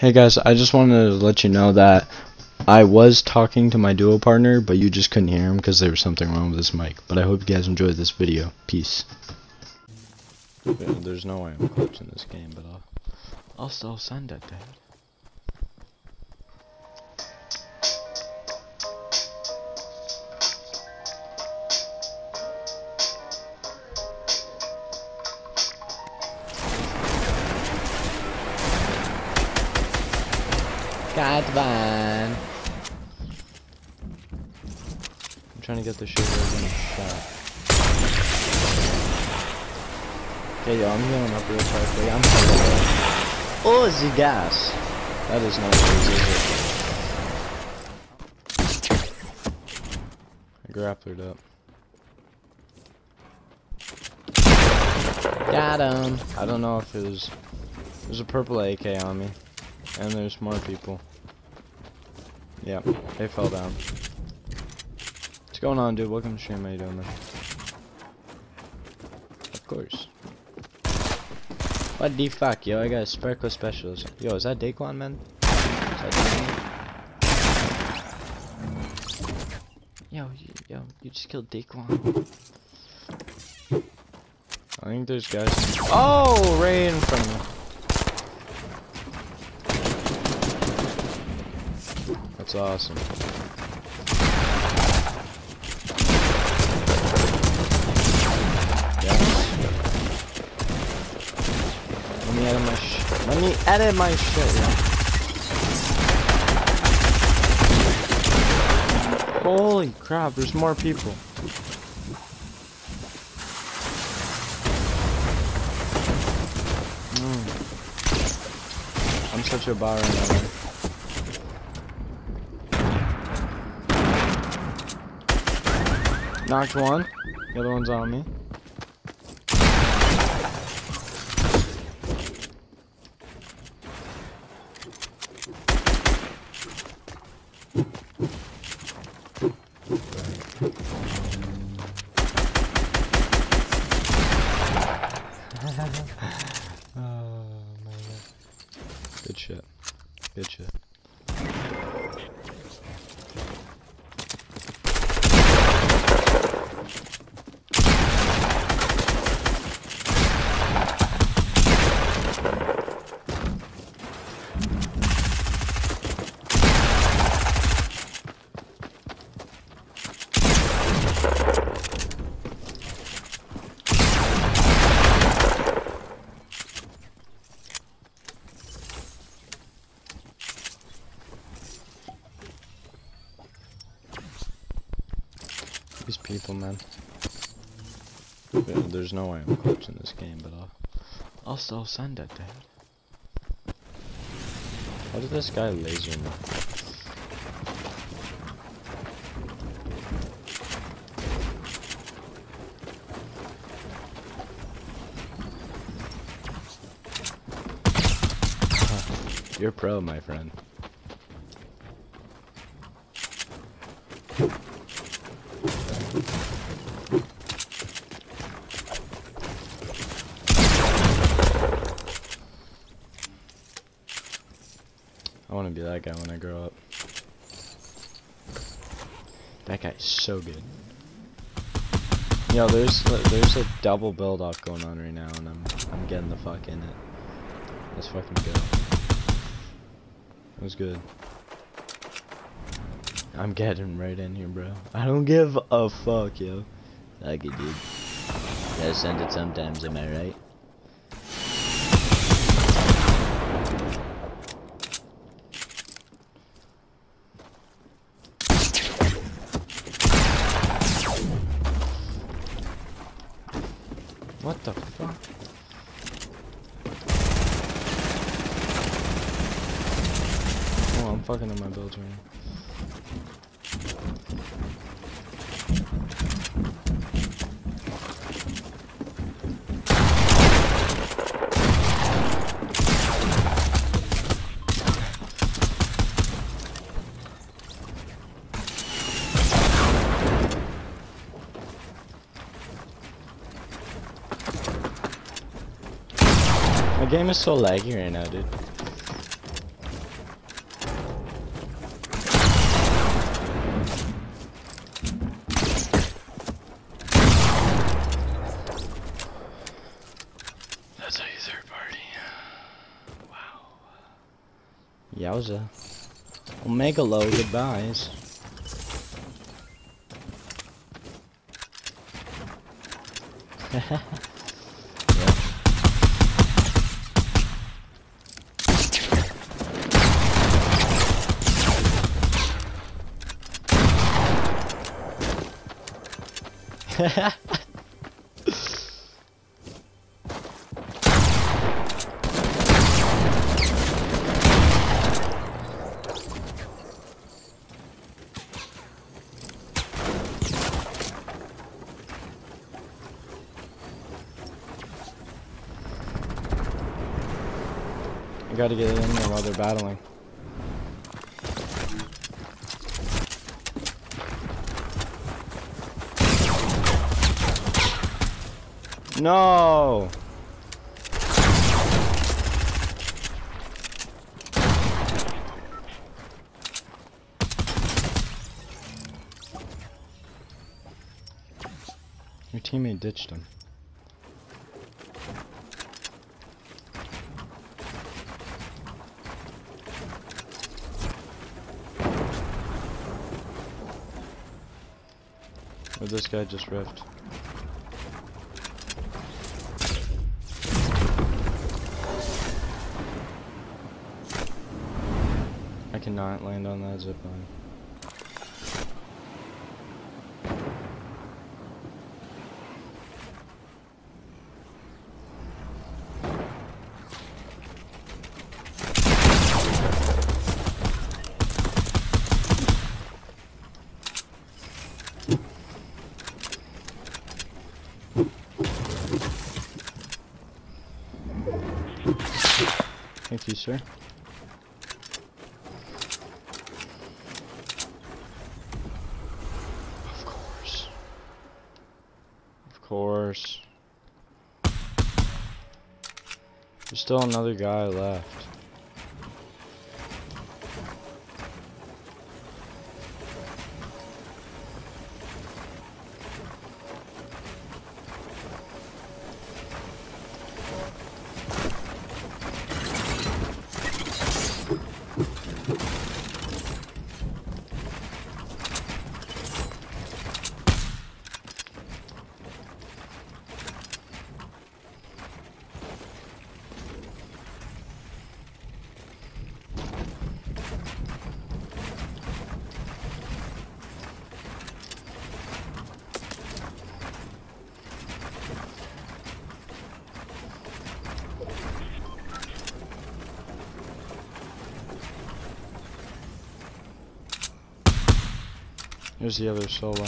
Hey guys, I just wanted to let you know that I was talking to my duo partner, but you just couldn't hear him because there was something wrong with his mic. But I hope you guys enjoyed this video. Peace. There's no way I'm clutching this game, but I'll, I'll still send it, Dad. Godvine. I'm trying to get the shit shot. Okay, yo, I'm healing up real quickly. I'm hello. Oh, is he gas? That is not easy, is it? I grappled up. Got him. I don't know if it was. There's a purple AK on me. And there's more people. Yep, they fell down. What's going on, dude? Welcome to stream. How you doing, man? Of course. What the fuck, yo? I got a sparkle specials. Yo, is that Daequan, man? That Daequan? Yo, you, yo, you just killed Daequan. I think there's guys. Oh, right in front of me. That's awesome. Yes. Let me edit my sh Let me edit my shit, yeah. Holy crap, there's more people. Mm. I'm such a bar right now, Knocked one. The other one's on me. oh my god. Good shit. Good shit. These people, man. There's no way I'm clutching this game, but I'll, I'll still send it, Dad. How did this guy laser me? You're pro, my friend. Want to be that guy when I grow up. That guy's so good. Yo, there's there's a double build off going on right now, and I'm I'm getting the fuck in it. Let's fucking go. It was good. I'm getting right in here, bro. I don't give a fuck, yo. Like it, dude. Gotta send it sometimes, am I right? What the fuck? Oh, I'm fucking in my builds right now. game is so laggy right now, dude. That's how you third party. Wow. Yowza. Omega low goodbyes. I gotta get in there while they're battling. No! Your teammate ditched him. Or this guy just riffed. I cannot land on that zip line. Thank you, sir. Of course. Of course. There's still another guy left. Here's the other solo.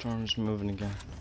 Storm's moving again.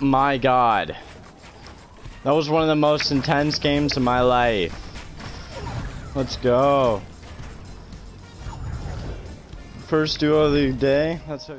My god. That was one of the most intense games of my life. Let's go. First duo of the day. That's how